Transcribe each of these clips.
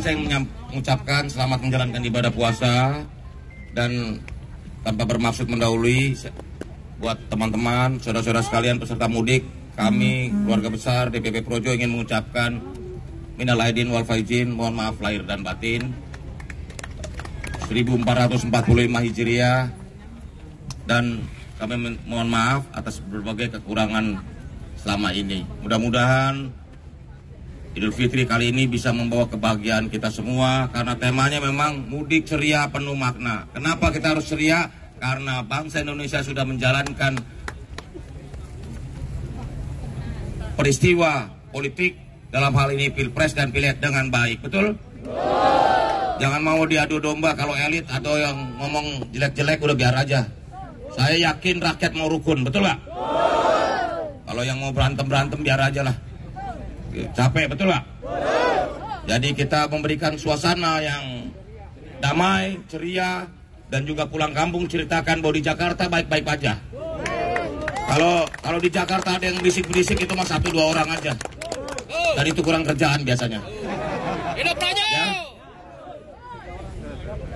saya menyam- mengucapkan selamat menjalankan ibadah puasa dan tanpa bermaksud mendahului buat teman-teman, saudara-saudara sekalian peserta mudik, kami keluarga besar DPP Projo ingin mengucapkan minal aidin wal faizin, mohon maaf lahir dan batin. 1445 Hijriah dan kami mohon maaf atas berbagai kekurangan selama ini. Mudah-mudahan Idul Fitri kali ini bisa membawa kebahagiaan kita semua karena temanya memang mudik ceria penuh makna. Kenapa kita harus ceria? Karena bangsa Indonesia sudah menjalankan peristiwa politik dalam hal ini pilpres dan pileg dengan baik. Betul? Jangan mau diadu domba kalau elit atau yang ngomong jelek-jelek udah biar aja. Saya yakin rakyat mau rukun, betul nggak? Kalau yang mau berantem-berantem biar aja lah. Capek, betul nggak? Jadi kita memberikan suasana yang damai, ceria, dan juga pulang kampung ceritakan bahwa di Jakarta baik-baik aja. Kalau kalau di Jakarta ada yang berisik-berisik itu mah satu dua orang aja. Dan itu kurang kerjaan biasanya. Ya.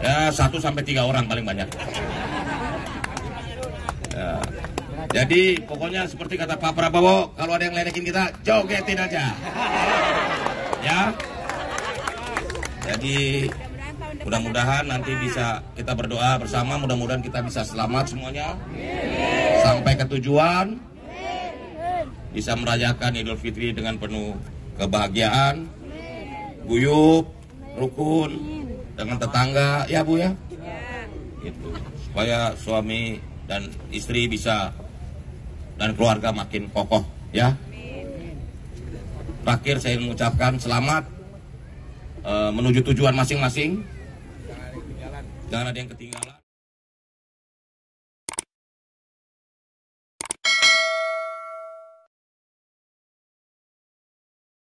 Ya satu sampai tiga orang paling banyak. Ya. Jadi pokoknya seperti kata Pak Prabowo, kalau ada yang ledekin kita, jogetin aja. Ya. Jadi mudah-mudahan nanti bisa kita berdoa bersama, mudah-mudahan kita bisa selamat semuanya. Sampai ke tujuan. Bisa merayakan Idul Fitri dengan penuh kebahagiaan, guyup, rukun dengan tetangga, ya Bu ya. Gitu. Supaya suami dan istri bisa dan keluarga makin kokoh ya. Terakhir saya mengucapkan selamat eh, menuju tujuan masing-masing. Jangan ada yang ketinggalan.